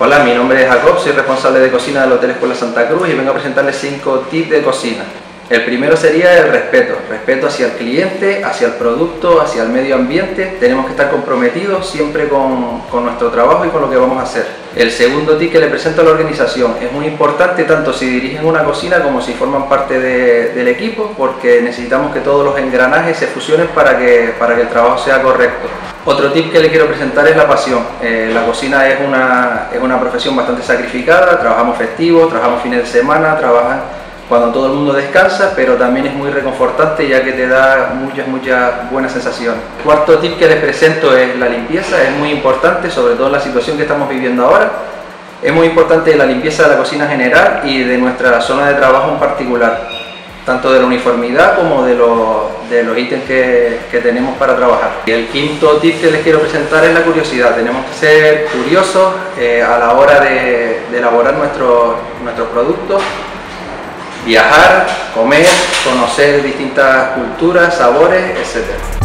Hola, mi nombre es Jacob, soy responsable de cocina del Hotel Escuela Santa Cruz y vengo a presentarles 5 tips de cocina. El primero sería el respeto, respeto hacia el cliente, hacia el producto, hacia el medio ambiente. Tenemos que estar comprometidos siempre con, nuestro trabajo y con lo que vamos a hacer. El segundo tip que le presento a la organización es muy importante tanto si dirigen una cocina como si forman parte del equipo porque necesitamos que todos los engranajes se fusionen para que, para que el trabajo sea correcto. Otro tip que le quiero presentar es la pasión. Eh, la cocina es una, es una profesión bastante sacrificada, trabajamos festivos, trabajamos fines de semana, trabajan cuando todo el mundo descansa, pero también es muy reconfortante ya que te da muchas, muchas buenas sensaciones. cuarto tip que les presento es la limpieza, es muy importante, sobre todo en la situación que estamos viviendo ahora. Es muy importante la limpieza de la cocina general y de nuestra zona de trabajo en particular, tanto de la uniformidad como de los, de los ítems que, que tenemos para trabajar. Y el quinto tip que les quiero presentar es la curiosidad. Tenemos que ser curiosos eh, a la hora de, elaborar nuestros, nuestros productos viajar, comer, conocer distintas culturas, sabores, etc.